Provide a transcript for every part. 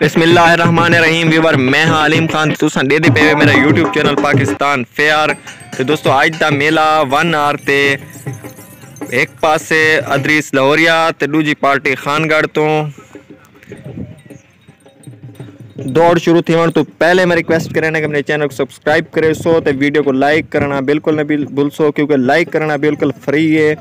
بسم اللہ الرحمن الرحیم ویور میں ہاں علیم خان تساں دے دے پے میرا یوٹیوب چینل پاکستان فیئر تے دوستو اج دا میلہ ون آر تے ایک پاسے ادریس لاہوریا تے دوجی پارٹی خان گڑھ تو دوڑ شروع تھی ون تو پہلے میں ریکویسٹ کرنا کہ میرے چینل کو سبسکرائب کرے سو، تے ویڈیو کو لائک کرنا بالکل نہ بھول سو کیونکہ لائک کرنا بالکل فری ہے۔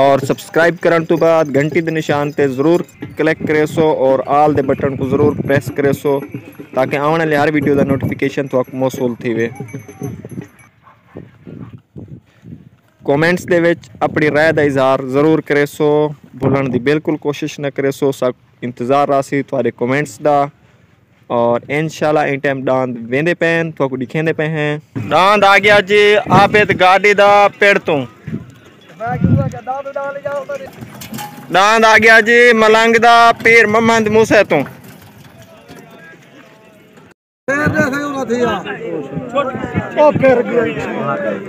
اور سبسکرائب کرن تو بعد گھنٹی دے نشان تے ضرور کلک کرے سو اور آل دے بٹن کو ضرور پریس کرے سو تاکہ آنے والے ہر ویڈیو دا نوٹیفیکیشن تو موصول تھی وے۔ کومنٹس دے وچ اپنی رائے دا اظہار ضرور کرے سو، بھولن دی بالکل کوشش نہ کرے سو، سب انتظار راسی تھوڑے کومنٹس دا۔ اور انشاءاللہ ان ٹائم ڈاند ویندے پین تو کو دکھیندے پے ہیں ڈاند آ گیا جی آپ گاڑی دا پیڑ تو۔ ਦਾੰਦ ਆ ਗਿਆ ਜੀ ਮਲੰਗ ਦਾ ਪੀਰ ਮਹਮਦ ਮੂਸੇ ਤੋਂ ਉਹ ਫਿਰ ਗਿਆ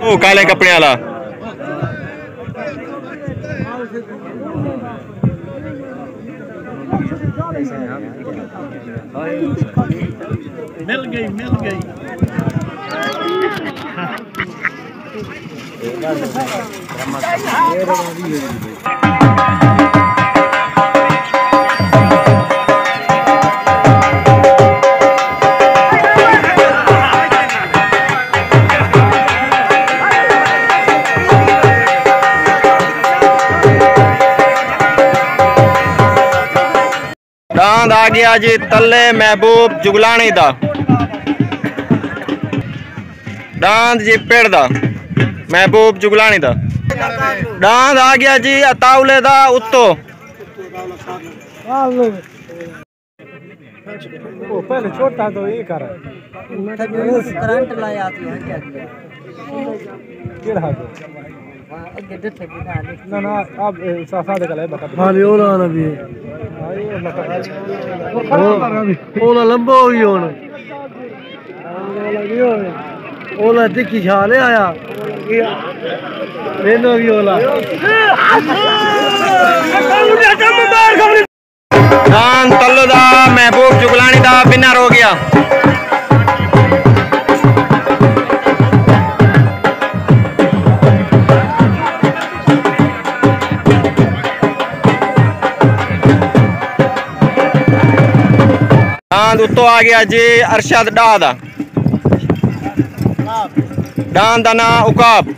ਉਹ ਕਾਲੇ ਕੱਪੜਿਆਂ ਵਾਲਾ ਮਿਲ ਗਈ ਮਿਲ ਗਈ ڈاند آ گیا جی تلے محبوب جگلانی دا ڈاند جی پیڑ دا محبوب جگلانی دا ڈاند آ گیا جی اتاولے دا اتو پہلے چھوٹا تو یہ کر کرنٹ لایا تھی ہاں کیا کیا نہ لکھ نہ نہ اب صافا دے کلے بتا ہاں اولا نبی اولا لمبا ہو گیا ہوں اولا ٹکی چھالے آیا کیا مینو بھی اولا۔ ڈاند تلو دا، محبوب جگلانی دا بنر ہو گیا۔ ڈاند اتو آ گیا جی ارشد ڈا دا۔ ڈاند دا نا اکاب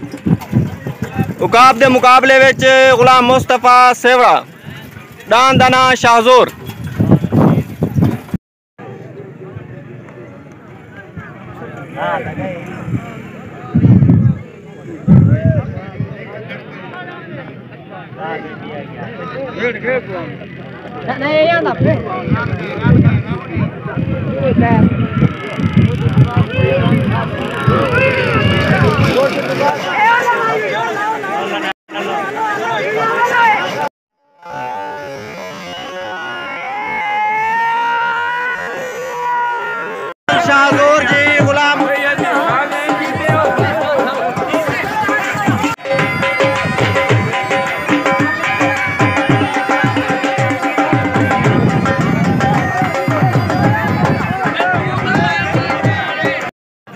اکاب دے مقابلے وچ غلام مصطفیٰ سیوڑا ڈان دا نا شاہزور نہیں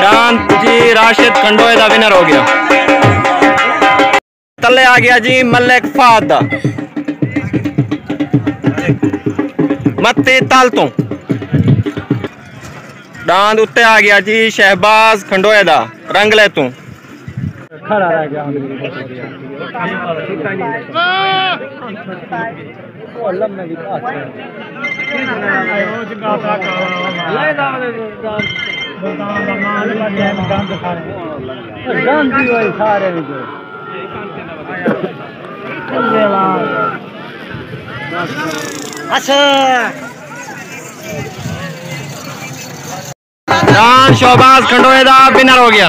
ڈان جی راشد کھنڈوئے دا ونر ہو گیا۔ تلے آ گیا جی ملک فہد متی تل تو۔ ڈاند اتنے آ گیا جی شہباز کھنڈوئے دا، رنگ لے تو۔ کھڑا سارے۔ اچھا شہباز کھنڈوئے دا بنر ہو گیا۔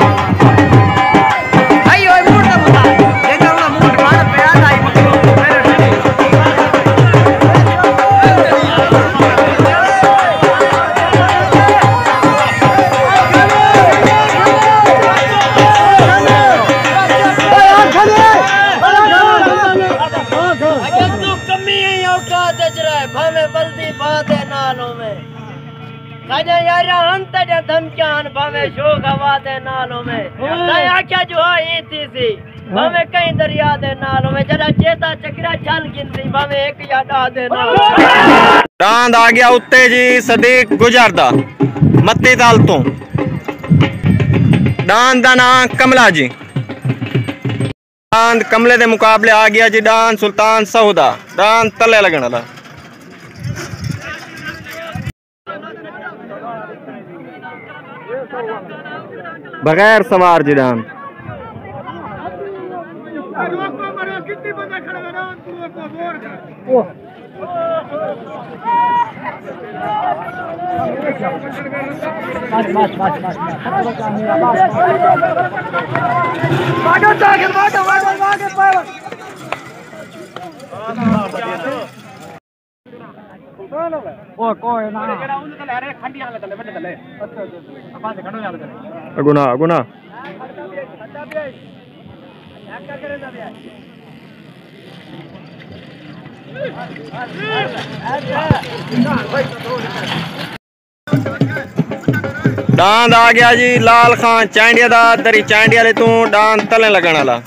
شوق ہوا دے نالوں میں۔ ہاں۔ تے آکھیا جو ہائی تھی سی۔ ہاں۔ بھاوے کئی دریا دے نالوں میں جڑا چیتا چکرا چل گندی بھاوے ایک یا ڈا دے نالوں راند آ گیا اتے جی صدیق گجردا متی دال داند ڈان دا کملا جی۔ ڈان کملے دے مقابلے آ گیا جی ڈان سلطان سہودا ڈان تلے لگن والا۔ بغیر سوار جدان کوئی نہ۔ اگونا اگونا ڈاند آ گیا جی لال خان چانڈیا دا، دری چانڈیا لے تو ڈاند تلے لگن والا۔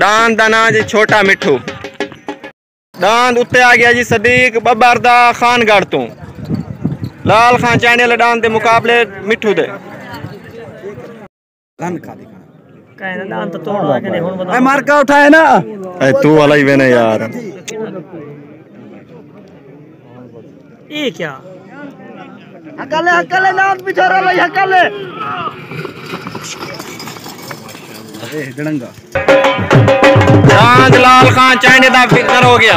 ڈاند دا جی چھوٹا مٹھو۔ ڈاند اتے آ گیا جی صدیق ببر دا خان گڑھ تو لال خان چینل ڈان دے مقابلے مٹھو دے۔ اے مارکا اٹھائے نا۔ اے تو والا ہی بین یار۔ یہ کیا؟ اکلے اکلے نات پیچھے رہا بھائی اکلے۔ ڈڑنگا چاند لال خان چاندے دا فکر ہو گیا۔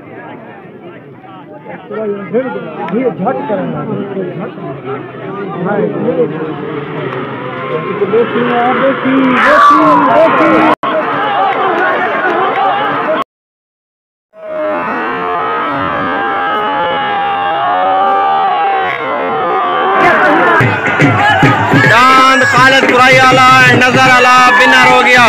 چاند جھٹ کرنا خالد برائی آلہ نظر آلہ بنا رو گیا۔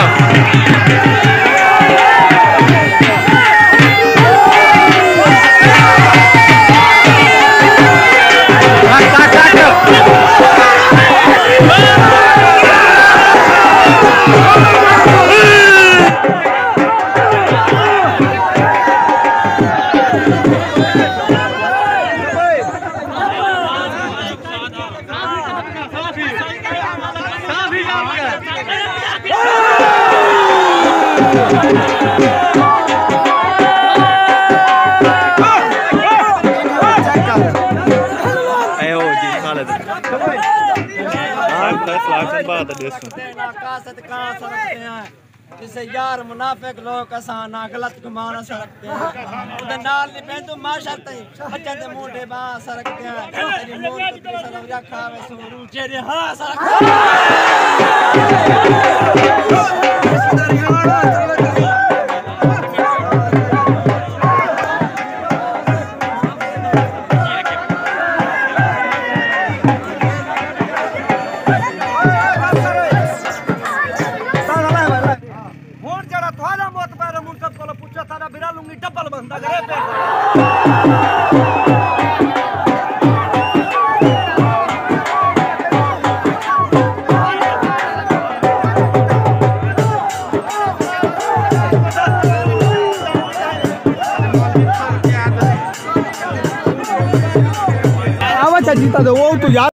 جسے یار منافق لوگ اسانا غلط گمان سرکتے ہیں۔ اندر نال نہیں پہنتو معاشر تے بچن دے موٹے باں سرکتے ہیں۔ تیری موت تے سر رکھا وے سورو جیرے ہاں سرکتے ہیں۔ 大哥，我回家。